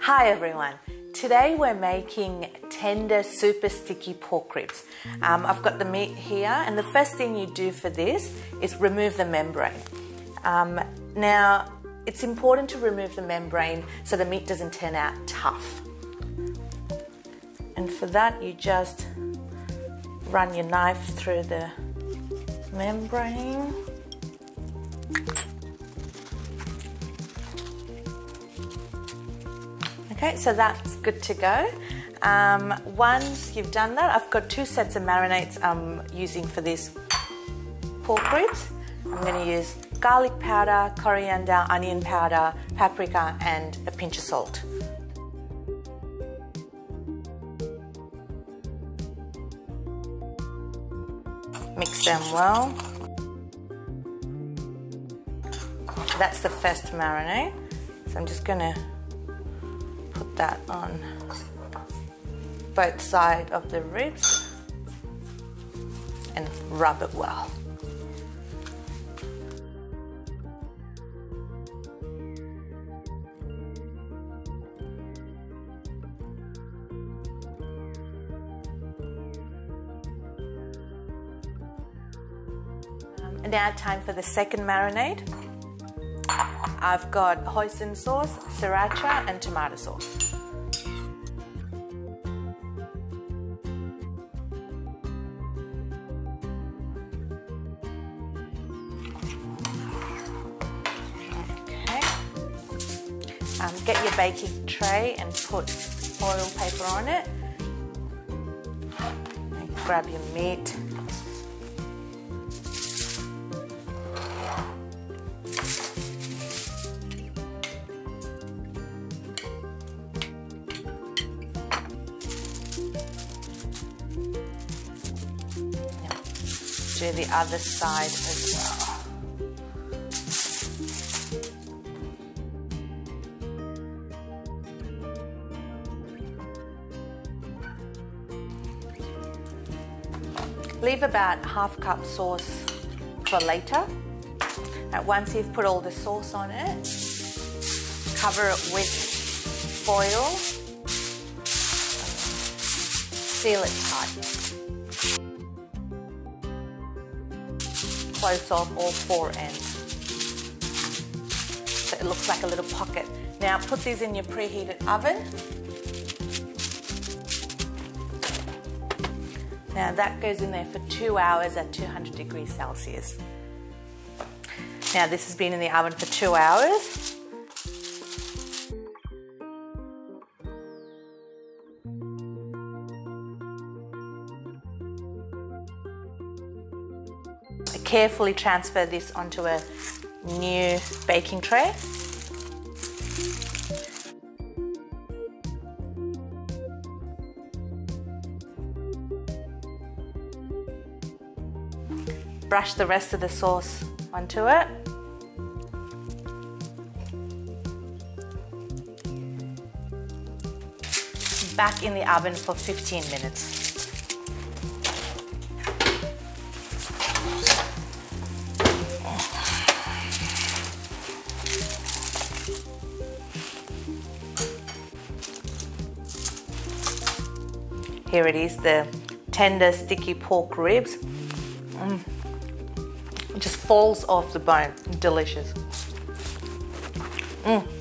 Hi everyone. Today we're making tender, super sticky pork ribs. Um, I've got the meat here, and the first thing you do for this is remove the membrane. Um, now, it's important to remove the membrane so the meat doesn't turn out tough. And for that, you just run your knife through the membrane. Okay, so that's good to go. Um, once you've done that, I've got two sets of marinades I'm using for this pork ribs. I'm going to use garlic powder, coriander, onion powder, paprika, and a pinch of salt. Mix them well. That's the first marinade. So I'm just going to that on both sides of the ribs and rub it well. And now time for the second marinade. I've got hoisin sauce, sriracha and tomato sauce. Okay. Um, get your baking tray and put foil paper on it. And grab your meat. Do the other side as well. Leave about half cup sauce for later. And once you've put all the sauce on it, cover it with foil, seal it tight. Close off all four ends. So it looks like a little pocket. Now put these in your preheated oven. Now that goes in there for two hours at 200 degrees Celsius. Now this has been in the oven for two hours. Carefully transfer this onto a new baking tray. Brush the rest of the sauce onto it. Back in the oven for 15 minutes. Here it is, the tender, sticky pork ribs. Mm. It just falls off the bone. Delicious. Mm.